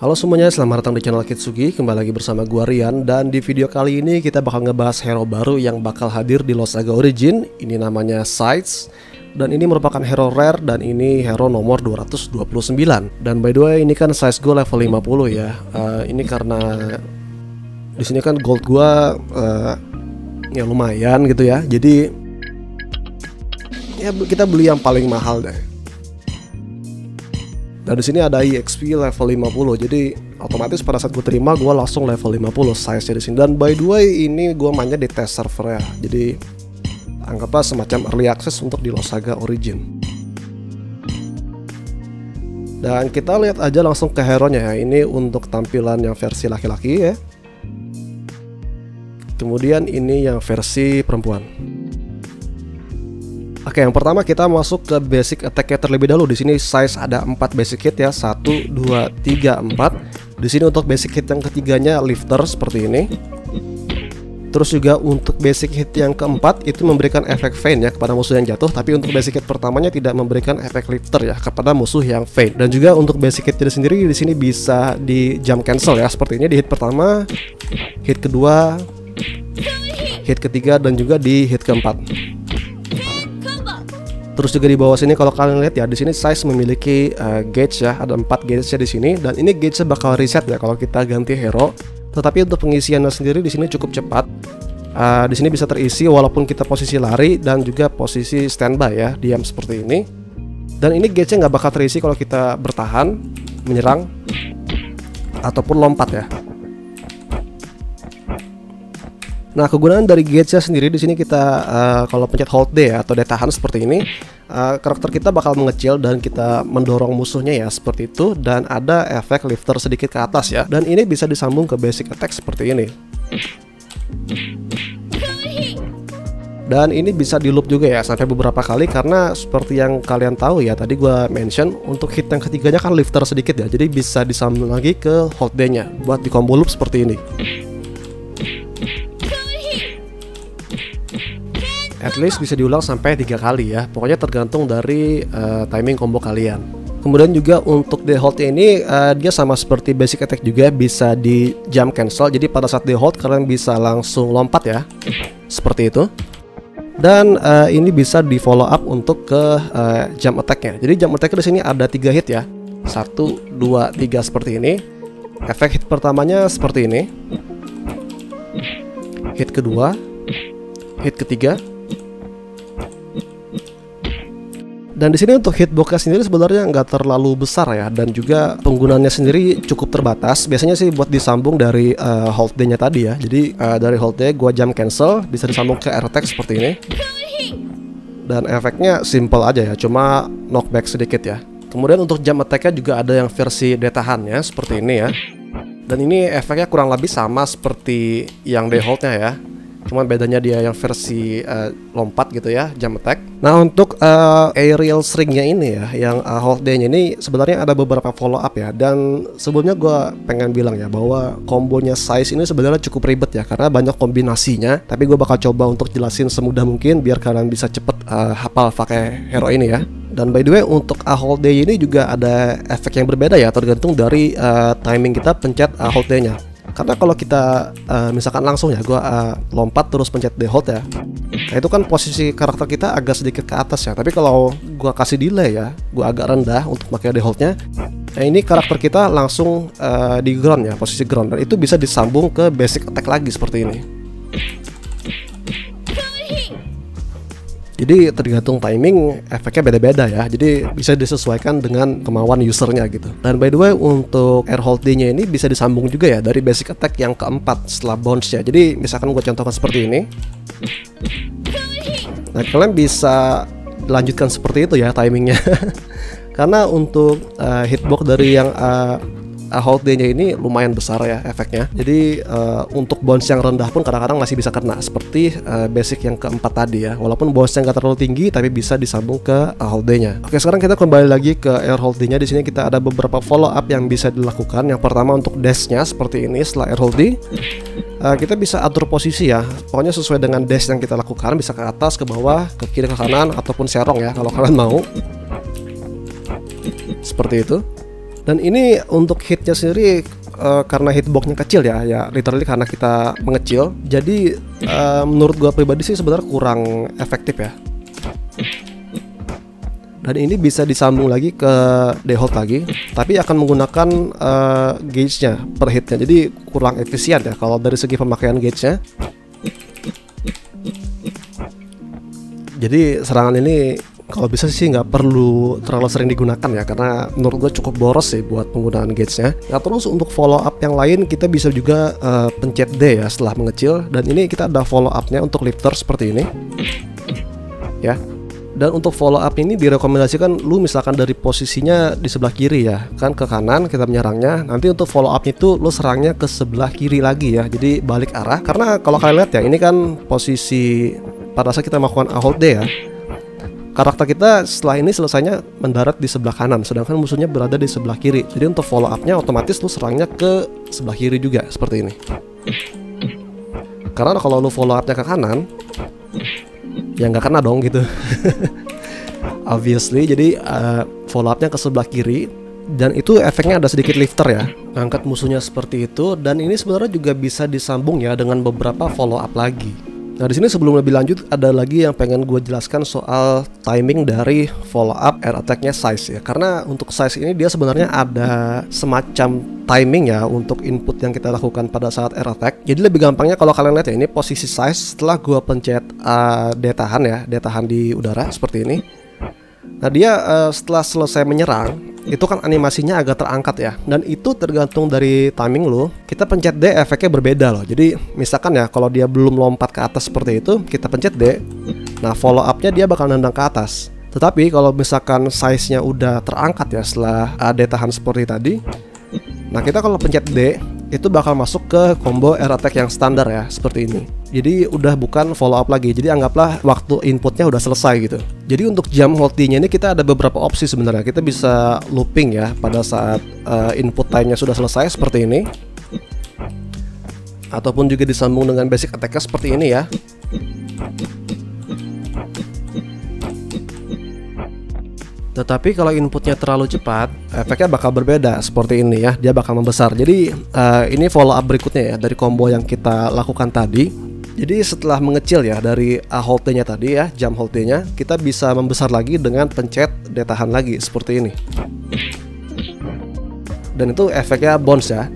Halo semuanya, selamat datang di channel Kitsugi. Kembali lagi bersama gua Rian. Dan di video kali ini kita bakal ngebahas hero baru yang bakal hadir di Lost Saga Origin. Ini namanya Sides. Dan ini merupakan hero rare dan ini hero nomor 229 Dan by the way ini kan size gue level 50 ya. Uh, Ini karena di sini kan gold gua uh, ya lumayan gitu ya. Jadi ya kita beli yang paling mahal deh dan di sini ada EXP level 50 jadi otomatis pada saat gue terima gue langsung level 50 size di sini. Dan by the way ini gue mainnya di test server ya. Jadi anggaplah semacam early access untuk di Losaga Origin. Dan kita lihat aja langsung ke hero nya ya. Ini untuk tampilan yang versi laki-laki ya. Kemudian ini yang versi perempuan Oke, yang pertama kita masuk ke basic attack terlebih dahulu. Di sini size ada 4 basic hit ya. 1 2 3 4. Di sini untuk basic hit yang ketiganya lifter seperti ini. Terus juga untuk basic hit yang keempat itu memberikan efek feint ya kepada musuh yang jatuh, tapi untuk basic hit pertamanya tidak memberikan efek lifter ya kepada musuh yang feint. Dan juga untuk basic hit sendiri di sini bisa di jump cancel ya, seperti ini di hit pertama, hit kedua, hit ketiga dan juga di hit keempat. Terus juga di bawah sini kalau kalian lihat ya di sini size memiliki uh, gauge ya, ada 4 gauge ya di sini dan ini gauge bakal reset ya kalau kita ganti hero. Tetapi untuk pengisiannya sendiri di sini cukup cepat. Uh, di sini bisa terisi walaupun kita posisi lari dan juga posisi standby ya, diam seperti ini. Dan ini gauge-nya nggak bakal terisi kalau kita bertahan, menyerang ataupun lompat ya. Nah, kegunaan dari gauge sendiri di sini kita uh, kalau pencet hold D ya, atau D tahan seperti ini, uh, karakter kita bakal mengecil dan kita mendorong musuhnya ya seperti itu dan ada efek lifter sedikit ke atas ya. Dan ini bisa disambung ke basic attack seperti ini. Dan ini bisa di loop juga ya sampai beberapa kali karena seperti yang kalian tahu ya tadi gua mention untuk hit yang ketiganya kan lifter sedikit ya. Jadi bisa disambung lagi ke hold D-nya buat di combo loop seperti ini. At least bisa diulang sampai tiga kali ya. Pokoknya tergantung dari uh, timing combo kalian. Kemudian juga untuk the hold ini uh, dia sama seperti basic attack juga bisa di jump cancel. Jadi pada saat the hold kalian bisa langsung lompat ya. Seperti itu. Dan uh, ini bisa di follow up untuk ke uh, jump attacknya. Jadi jump attack di sini ada tiga hit ya. Satu dua tiga seperti ini. Efek hit pertamanya seperti ini. Hit kedua. Hit ketiga Dan di sini untuk hitboxnya sendiri sebenarnya nggak terlalu besar ya dan juga penggunaannya sendiri cukup terbatas. Biasanya sih buat disambung dari uh, hold D-nya tadi ya. Jadi uh, dari hold D gua jump cancel bisa disambung ke attack seperti ini. Dan efeknya simple aja ya, cuma knockback sedikit ya. Kemudian untuk jump attack-nya juga ada yang versi D tahannya seperti ini ya. Dan ini efeknya kurang lebih sama seperti yang D hold-nya ya Cuman bedanya dia yang versi uh, lompat gitu ya, jump attack. Nah untuk uh, aerial stringnya ini ya, yang uh, hold day-nya ini sebenarnya ada beberapa follow up ya. Dan sebelumnya gue pengen bilang ya bahwa kombonya size ini sebenarnya cukup ribet ya karena banyak kombinasinya. Tapi gue bakal coba untuk jelasin semudah mungkin biar kalian bisa cepet uh, hafal pakai hero ini ya. Dan by the way untuk uh, hold day ini juga ada efek yang berbeda ya tergantung dari uh, timing kita pencet uh, hold day-nya karena kalau kita uh, misalkan langsung ya gue uh, lompat terus pencet the hold ya nah itu kan posisi karakter kita agak sedikit ke atas ya. Tapi kalau gue kasih delay ya gue agak rendah untuk pakai the holdnya nah ini karakter kita langsung uh, di ground ya posisi ground. Dan itu bisa disambung ke basic attack lagi seperti ini Jadi tergantung timing efeknya beda-beda ya. Jadi bisa disesuaikan dengan kemauan usernya gitu. Dan by the way untuk air hold nya ini bisa disambung juga ya dari basic attack yang keempat setelah bounce ya. Jadi misalkan gue contohkan seperti ini. Nah kalian bisa lanjutkan seperti itu ya timingnya. Karena untuk uh, hitbox dari yang uh, uh, hold D-nya ini lumayan besar ya efeknya. Jadi uh, untuk bounce yang rendah pun kadang-kadang masih bisa kena seperti uh, basic yang keempat tadi ya. Walaupun bounce yang gak terlalu tinggi tapi bisa disambung ke uh, hold D-nya. Oke, sekarang kita kembali lagi ke air hold D-nya. Di sini kita ada beberapa follow up yang bisa dilakukan. Yang pertama untuk dash-nya seperti ini setelah air hold D. Uh, kita bisa atur posisi ya. Pokoknya sesuai dengan dash yang kita lakukan bisa ke atas, ke bawah, ke kiri, ke kanan ataupun serong ya kalau kalian mau. Seperti itu. Dan ini untuk hitnya sendiri uh, karena hitboxnya kecil ya, ya literally karena kita mengecil. Jadi uh, menurut gua pribadi sih sebenarnya kurang efektif ya. Dan ini bisa disambung lagi ke dehold lagi, tapi akan menggunakan uh, gauge-nya per hitnya. Jadi kurang efisien ya kalau dari segi pemakaian gauge-nya. Jadi serangan ini kalau bisa sih nggak perlu terlalu sering digunakan ya karena menurut gue cukup boros sih buat penggunaan gauge-nya. Nah terus untuk follow up yang lain kita bisa juga uh, pencet D ya setelah mengecil dan ini kita ada follow up-nya untuk lifter seperti ini. Ya. Dan untuk follow up ini direkomendasikan lu misalkan dari posisinya di sebelah kiri ya, kan ke kanan kita menyerangnya. Nanti untuk follow up itu lu serangnya ke sebelah kiri lagi ya. Jadi balik arah. Karena kalau kalian lihat ya, ini kan posisi pada saat kita melakukan hold D ya karakter kita setelah ini selesainya mendarat di sebelah kanan sedangkan musuhnya berada di sebelah kiri. Jadi untuk follow upnya otomatis lu serangnya ke sebelah kiri juga seperti ini. Karena kalau lu follow upnya ke kanan ya nggak kena dong gitu. Obviously jadi uh, follow upnya ke sebelah kiri dan itu efeknya ada sedikit lifter ya angkat musuhnya seperti itu dan ini sebenarnya juga bisa disambung ya dengan beberapa follow up lagi Nah di sini sebelum lebih lanjut ada lagi yang pengen gue jelaskan soal timing dari follow up air attacknya size ya karena untuk size ini dia sebenarnya ada semacam timing ya untuk input yang kita lakukan pada saat air attack. Jadi lebih gampangnya kalau kalian lihat ya ini posisi size setelah gue pencet uh, D tahan ya D tahan di udara seperti ini. Nah dia uh, setelah selesai menyerang itu kan animasinya agak terangkat ya. Dan itu tergantung dari timing lo kita pencet D efeknya berbeda loh. Jadi misalkan ya kalau dia belum lompat ke atas seperti itu kita pencet D. Nah follow upnya dia bakal nendang ke atas. Tetapi kalau misalkan size nya udah terangkat ya setelah D tahan seperti tadi nah kita kalau pencet D itu bakal masuk ke combo air attack yang standar ya seperti ini. Jadi udah bukan follow up lagi jadi anggaplah waktu inputnya udah selesai gitu. Jadi untuk jam holdingnya ini kita ada beberapa opsi sebenarnya. Kita bisa looping ya pada saat uh, input time-nya sudah selesai seperti ini. Ataupun juga disambung dengan basic attack seperti ini ya Tetapi kalau inputnya terlalu cepat, efeknya bakal berbeda seperti ini ya. Dia bakal membesar. Jadi uh, ini follow up berikutnya ya dari combo yang kita lakukan tadi. Jadi setelah mengecil ya dari A hold nya tadi ya, jam hold nya kita bisa membesar lagi dengan pencet D tahan lagi seperti ini. Dan itu efeknya bounce ya.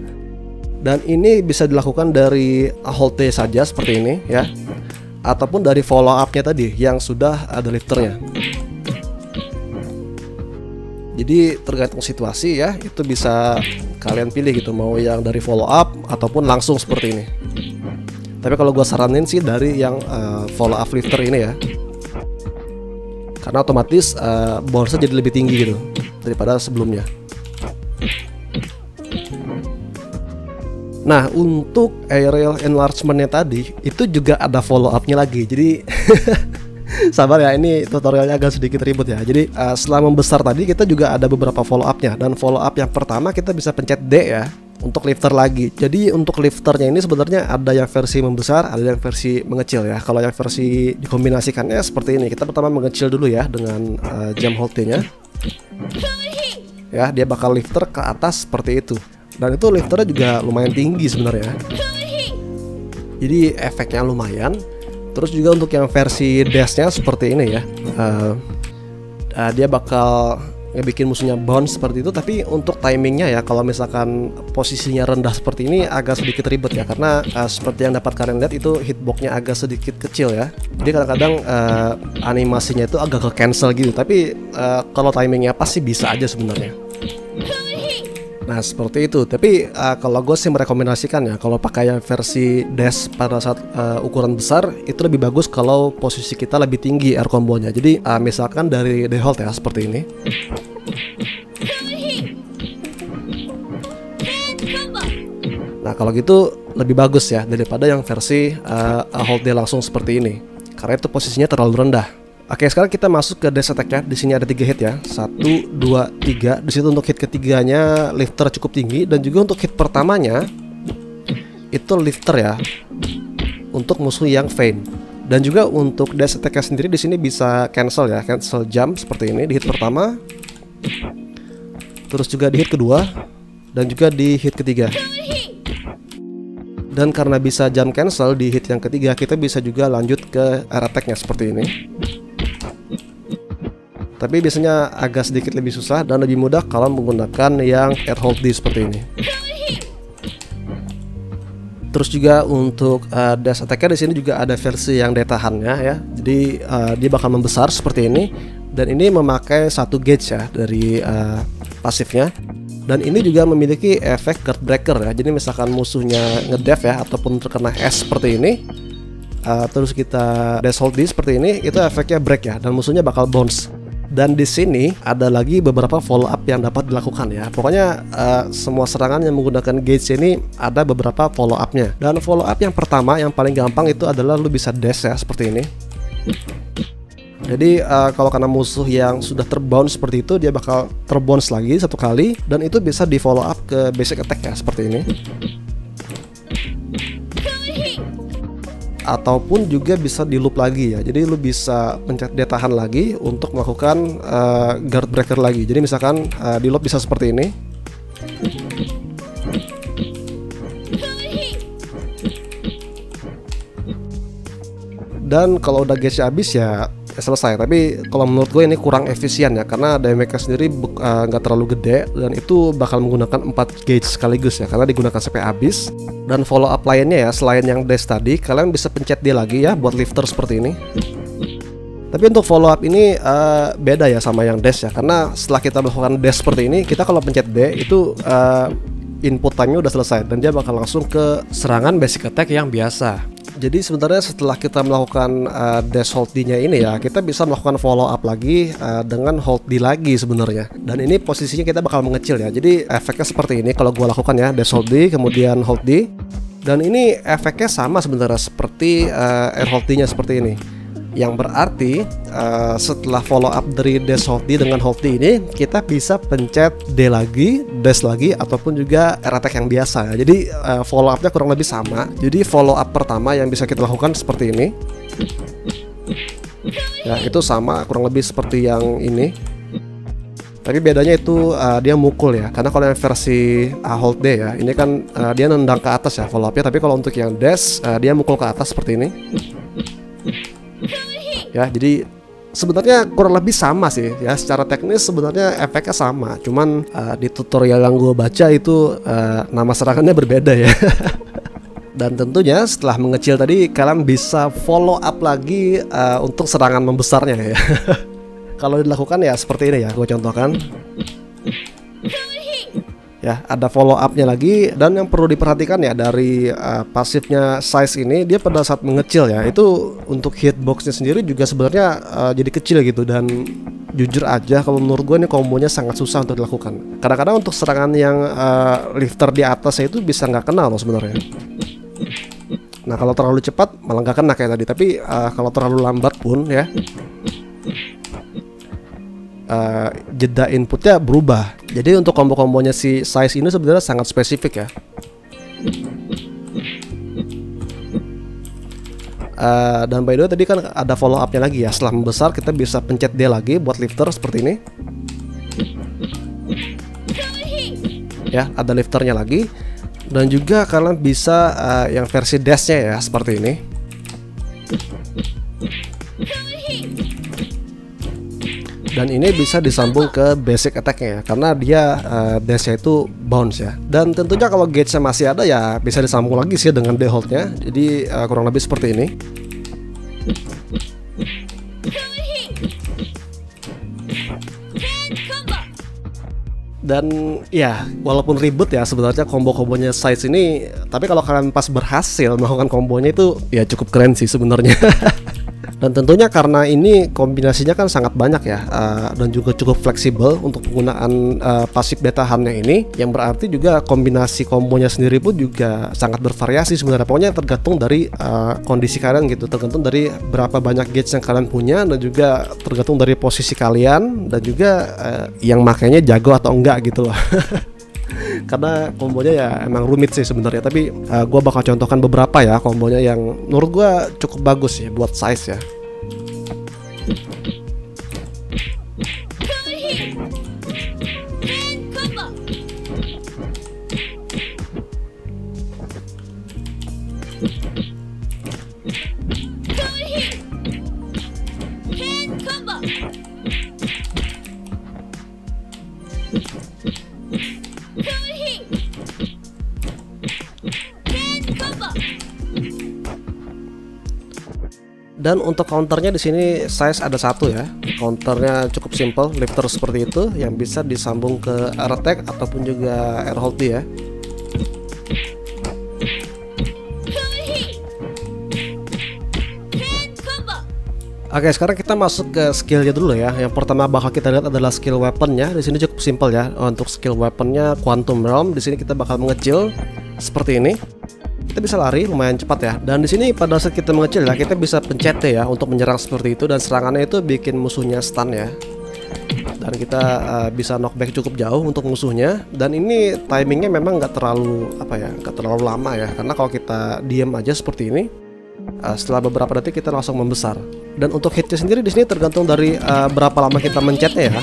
Dan ini bisa dilakukan dari A hold saja seperti ini ya. Ataupun dari follow up-nya tadi yang sudah ada lifternya. Jadi tergantung situasi ya, itu bisa kalian pilih gitu mau yang dari follow up ataupun langsung seperti ini. Tapi kalau gue saranin sih dari yang uh, follow up lifter ini ya, karena otomatis uh, borsa jadi lebih tinggi gitu daripada sebelumnya. Nah untuk aerial enlargementnya tadi itu juga ada follow upnya lagi, jadi Sabar ya, ini tutorialnya agak sedikit ribut ya. Jadi uh, setelah membesar tadi kita juga ada beberapa follow upnya dan follow up yang pertama kita bisa pencet D ya untuk lifter lagi. Jadi untuk lifternya ini sebenarnya ada yang versi membesar, ada yang versi mengecil ya. Kalau yang versi dikombinasikannya seperti ini. Kita pertama mengecil dulu ya dengan uh, jam hold-nya. Ya, dia bakal lifter ke atas seperti itu. Dan itu lifternya juga lumayan tinggi sebenarnya. Jadi efeknya lumayan Terus juga untuk yang versi dashnya seperti ini ya. Uh, uh, dia bakal ngebikin musuhnya bounce seperti itu tapi untuk timingnya ya kalau misalkan posisinya rendah seperti ini agak sedikit ribet ya. Karena uh, seperti yang dapat kalian lihat itu hitboxnya agak sedikit kecil ya. Jadi kadang-kadang uh, animasinya itu agak ke cancel gitu. Tapi uh, kalau timingnya pas sih bisa aja sebenarnya Nah seperti itu. Tapi uh, kalau gue sih merekomendasikan ya kalau pakai yang versi dash pada saat uh, ukuran besar itu lebih bagus kalau posisi kita lebih tinggi air combonya. Jadi uh, misalkan dari default ya seperti ini. Nah kalau gitu lebih bagus ya daripada yang versi uh, hold dia langsung seperti ini. Karena itu posisinya terlalu rendah. Oke, sekarang kita masuk ke dash attack ya. Di sini ada tiga hit ya. Satu, dua, tiga. Di situ untuk hit ketiganya lifter cukup tinggi dan juga untuk hit pertamanya itu lifter ya. Untuk musuh yang faint. Dan juga untuk dash attack sendiri di sini bisa cancel ya, cancel jump seperti ini di hit pertama. terus juga di hit kedua dan juga di hit ketiga dan karena bisa jam cancel di hit yang ketiga kita bisa juga lanjut ke air attack-nya seperti ini tapi biasanya agak sedikit lebih susah dan lebih mudah kalau menggunakan yang air hold D seperti ini. Terus juga untuk uh, dash attack di sini juga ada versi yang daya tahannya ya. Jadi uh, dia bakal membesar seperti ini. Dan ini memakai satu gauge ya dari uh, pasifnya. Dan ini juga memiliki efek guard breaker ya. Jadi misalkan musuhnya ngedef ya ataupun terkena es seperti ini uh, terus kita dash hold di seperti ini itu efeknya break ya. Dan musuhnya bakal bounce dan di sini ada lagi beberapa follow up yang dapat dilakukan ya. Pokoknya uh, semua serangan yang menggunakan gauge ini ada beberapa follow upnya dan follow up yang pertama yang paling gampang itu adalah lu bisa dash ya seperti ini. Jadi uh, kalau karena musuh yang sudah terbounce seperti itu dia bakal terbounce lagi satu kali. Dan itu bisa di follow up ke basic attack ya seperti ini. Ataupun juga bisa di loop lagi ya. Jadi lu bisa pencet dia tahan lagi untuk melakukan uh, guard breaker lagi. Jadi misalkan uh, di loop bisa seperti ini. Dan kalau udah gauge habis ya selesai. Tapi kalau menurut gue ini kurang efisien ya karena damage sendiri eh, nggak uh, terlalu gede dan itu bakal menggunakan 4 gauge sekaligus ya karena digunakan sampai habis. Dan follow up lainnya ya selain yang dash tadi kalian bisa pencet dia lagi ya buat lifter seperti ini. Tapi untuk follow up ini uh, beda ya sama yang dash ya karena setelah kita melakukan dash seperti ini kita kalau pencet D itu uh, input time-nya udah selesai dan dia bakal langsung ke serangan basic attack yang biasa jadi sebenarnya setelah kita melakukan uh, dash hold D-nya ini ya, kita bisa melakukan follow up lagi uh, dengan hold D lagi sebenarnya. Dan ini posisinya kita bakal mengecil ya. Jadi efeknya seperti ini kalau gua lakukan ya, dash hold D kemudian hold D. Dan ini efeknya sama sebenarnya seperti uh, air hold D-nya seperti ini yang berarti uh, setelah follow up dari dash hold D dengan hold D ini kita bisa pencet D lagi, dash lagi ataupun juga R attack yang biasa. Jadi uh, follow upnya kurang lebih sama. Jadi follow up pertama yang bisa kita lakukan seperti ini. Ya, itu sama kurang lebih seperti yang ini. Tapi bedanya itu uh, dia mukul ya. Karena kalau yang versi uh, hold D ya, ini kan uh, dia nendang ke atas ya follow upnya. Tapi kalau untuk yang dash uh, dia mukul ke atas seperti ini ya jadi sebenarnya kurang lebih sama sih ya. Secara teknis sebenarnya efeknya sama. Cuman uh, di tutorial yang gue baca itu uh, nama serangannya berbeda ya. Dan tentunya setelah mengecil tadi kalian bisa follow up lagi uh, untuk serangan membesarnya ya. Kalau dilakukan ya seperti ini ya gue contohkan ya ada follow upnya lagi. Dan yang perlu diperhatikan ya dari uh, pasifnya size ini dia pada saat mengecil ya. Itu untuk hitboxnya sendiri juga sebenarnya uh, jadi kecil gitu. Dan jujur aja kalau menurut gue ini kombonya sangat susah untuk dilakukan. Kadang-kadang untuk serangan yang uh, lifter di atas itu bisa nggak kenal loh sebenarnya. Nah kalau terlalu cepat malah nggak kena kayak tadi. Tapi uh, kalau terlalu lambat pun ya uh, jeda inputnya berubah. Jadi untuk combo-kombonya si size ini sebenarnya sangat spesifik ya. Uh, dan by the way tadi kan ada follow upnya lagi ya. Setelah membesar kita bisa pencet dia lagi buat lifter seperti ini. Ya, ada lifternya lagi. Dan juga kalian bisa uh, yang versi dashnya ya seperti ini dan ini bisa disambung ke basic attacknya ya karena dia uh, dash itu bounce ya. Dan tentunya kalau gauge masih ada ya bisa disambung lagi sih dengan D nya jadi uh, kurang lebih seperti ini. Dan ya walaupun ribet ya sebenarnya combo-kombonya size ini tapi kalau kalian pas berhasil melakukan kombonya itu ya cukup keren sih sebenarnya Dan tentunya karena ini kombinasinya kan sangat banyak ya uh, dan juga cukup fleksibel untuk penggunaan uh, pasif beta hamnya ini yang berarti juga kombinasi kombonya sendiri pun juga sangat bervariasi sebenarnya. Pokoknya tergantung dari uh, kondisi kalian gitu tergantung dari berapa banyak gauge yang kalian punya dan juga tergantung dari posisi kalian dan juga uh, yang makainya jago atau enggak gitu loh karena kombonya ya emang rumit sih sebenarnya tapi uh, eh, gue bakal contohkan beberapa ya kombonya yang menurut gue cukup bagus ya buat size ya Dan untuk counternya di sini size ada satu ya. Counternya cukup simple, lifter seperti itu yang bisa disambung ke air ataupun juga air hold ya. Oke, sekarang kita masuk ke skillnya dulu ya. Yang pertama bakal kita lihat adalah skill weaponnya. Di sini cukup simpel ya. Untuk skill weaponnya Quantum Realm. Di sini kita bakal mengecil seperti ini. Kita bisa lari lumayan cepat ya. Dan di sini pada saat kita mengecil ya, kita bisa pencet ya untuk menyerang seperti itu dan serangannya itu bikin musuhnya stun ya. Dan kita uh, bisa knockback cukup jauh untuk musuhnya. Dan ini timingnya memang nggak terlalu apa ya, nggak terlalu lama ya. Karena kalau kita diem aja seperti ini, uh, setelah beberapa detik kita langsung membesar. Dan untuk hitnya sendiri di sini tergantung dari uh, berapa lama kita mencetnya ya.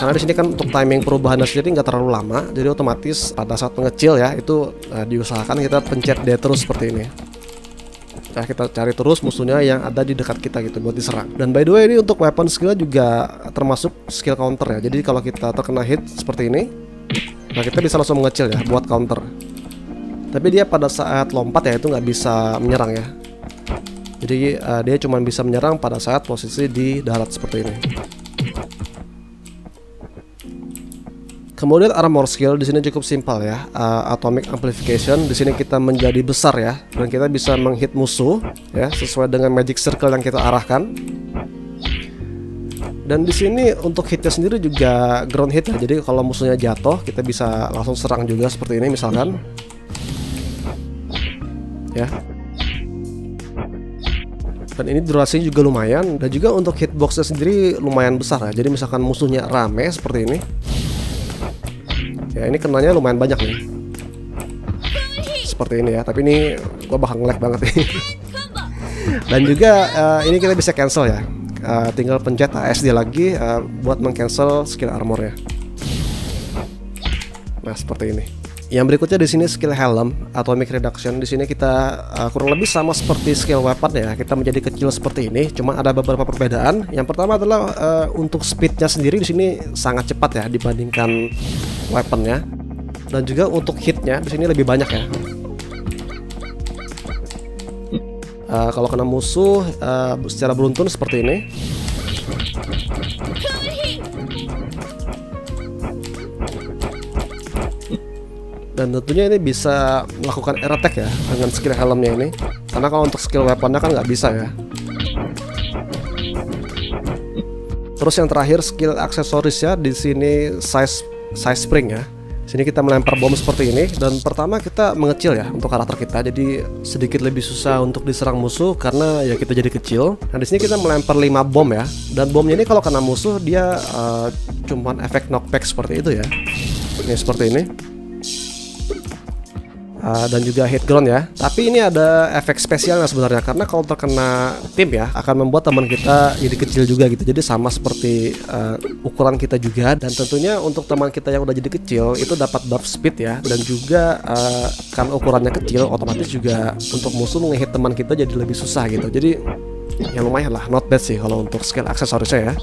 Karena di sini kan untuk timing perubahannya sendiri nggak terlalu lama, jadi otomatis pada saat mengecil ya itu uh, diusahakan kita pencet dia terus seperti ini. Nah, kita cari terus musuhnya yang ada di dekat kita gitu buat diserang. Dan by the way ini untuk weapon skill juga termasuk skill counter ya. Jadi kalau kita terkena hit seperti ini, nah kita bisa langsung mengecil ya buat counter. Tapi dia pada saat lompat ya itu nggak bisa menyerang ya. Jadi uh, dia cuma bisa menyerang pada saat posisi di darat seperti ini. Kemudian armor skill di sini cukup simpel ya. Uh, atomic amplification di sini kita menjadi besar ya dan kita bisa menghit musuh ya sesuai dengan magic circle yang kita arahkan. Dan di sini untuk hitnya sendiri juga ground hit ya. Jadi kalau musuhnya jatuh kita bisa langsung serang juga seperti ini misalkan. Ya, dan ini durasinya juga lumayan dan juga untuk hitboxnya sendiri lumayan besar ya jadi misalkan musuhnya rame seperti ini ya ini kenanya lumayan banyak nih. Seperti ini ya tapi ini gua bakal ngelag banget nih. Dan juga uh, ini kita bisa cancel ya. Uh, tinggal pencet ASD lagi uh, buat mengcancel skill armor ya nah seperti ini yang berikutnya di sini skill helm atomic reduction. Di sini kita uh, kurang lebih sama seperti skill weapon ya. Kita menjadi kecil seperti ini. Cuma ada beberapa perbedaan. Yang pertama adalah uh, untuk speednya sendiri di sini sangat cepat ya dibandingkan weaponnya. Dan juga untuk hitnya di sini lebih banyak ya. Uh, kalau kena musuh uh, secara beruntun seperti ini dan tentunya ini bisa melakukan air attack ya dengan skill helmnya ini. Karena kalau untuk skill weaponnya kan nggak bisa ya. Terus yang terakhir skill aksesoris ya. Di sini size size spring ya. Sini kita melempar bom seperti ini. Dan pertama kita mengecil ya untuk karakter kita. Jadi sedikit lebih susah untuk diserang musuh karena ya kita jadi kecil. Nah di sini kita melempar 5 bom ya. Dan bomnya ini kalau kena musuh dia uh, cuman efek knockback seperti itu ya. Ini seperti ini uh, dan juga hit ground ya. Tapi ini ada efek spesialnya sebenarnya karena kalau terkena tim ya akan membuat teman kita jadi kecil juga gitu. Jadi sama seperti uh, ukuran kita juga dan tentunya untuk teman kita yang udah jadi kecil itu dapat buff speed ya dan juga uh, karena ukurannya kecil otomatis juga untuk musuh ngehit teman kita jadi lebih susah gitu. Jadi yang lumayan lah not bad sih kalau untuk skill aksesorisnya ya.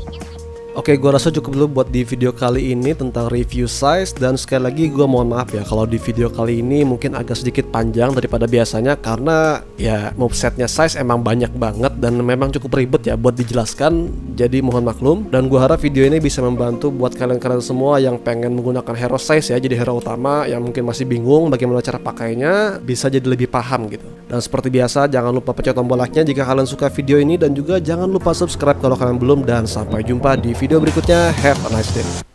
Oke, gue rasa cukup dulu buat di video kali ini tentang review size. Dan sekali lagi gue mohon maaf ya kalau di video kali ini mungkin agak sedikit panjang daripada biasanya. Karena ya movesetnya size emang banyak banget dan memang cukup ribet ya buat dijelaskan. Jadi mohon maklum. Dan gue harap video ini bisa membantu buat kalian-kalian semua yang pengen menggunakan hero size ya jadi hero utama yang mungkin masih bingung bagaimana cara pakainya bisa jadi lebih paham gitu. Dan seperti biasa jangan lupa pencet tombol like-nya jika kalian suka video ini. Dan juga jangan lupa subscribe kalau kalian belum. Dan sampai jumpa di video video berikutnya. Have a nice day.